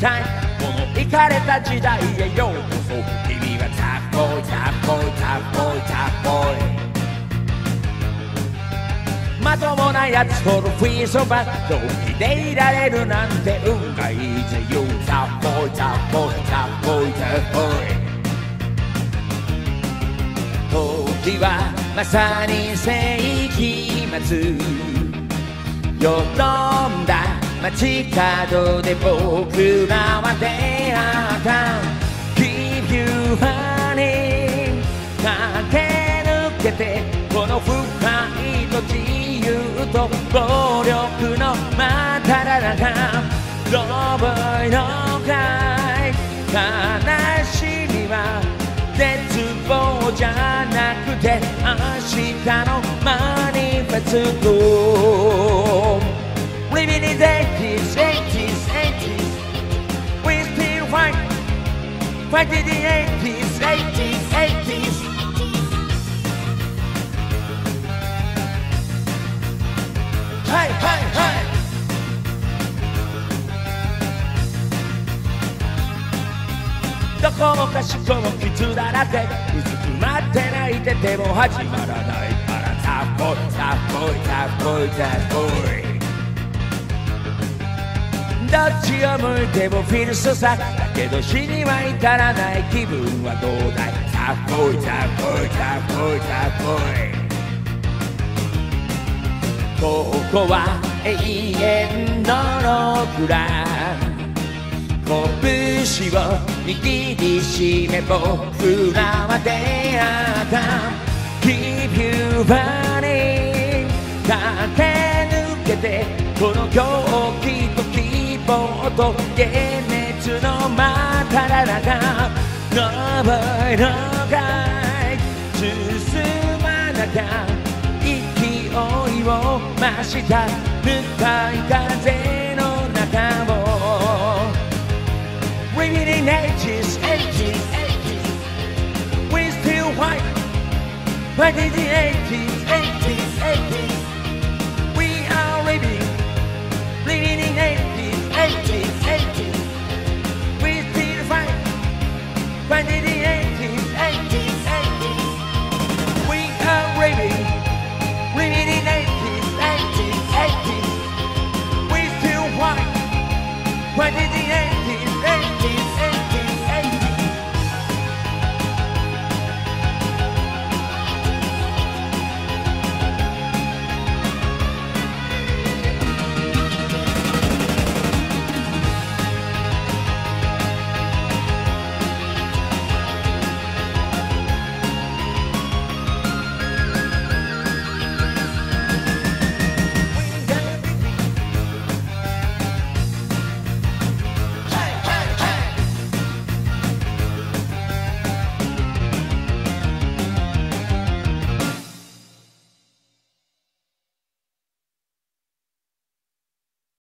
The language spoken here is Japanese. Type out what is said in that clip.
タイムこのイかれた時代へようこそ。君はタッボイタッボイタッボイタッボイ。まともなやつほどフィーそば同期でいられるなんて運がいいぜよ。タッボイタッボイタッボイタッボイ。時はまさに世紀末。よどんだ街角で僕らは出会った Keep you honey 駆け抜けてこの深いと自由と暴力のまただ中ロボイの会悲しみは絶望じゃなくて明日のマニフェスト Fight in the 80s, 80s, 80s Hi, hi, hi どこもかしこも傷だらけうずくまって泣いてても始まらないからタッポイタッポイタッポイタッポイどっちを向いてもフィルスさ。だけど死には至らない気分はどうだい？タッポイタッポイタッポイタッポイここは永遠のロークラ拳を握りしめ僕らは出会った。Keep you burning 駆け抜けてこの狂気と望と幻滅のまただ中登るのかい進まなきゃ勢いを増した向かい風の中を Living in 80s, 80s, 80s We still fight Fighting the 80s, 80s, 80s I did